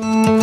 Bye.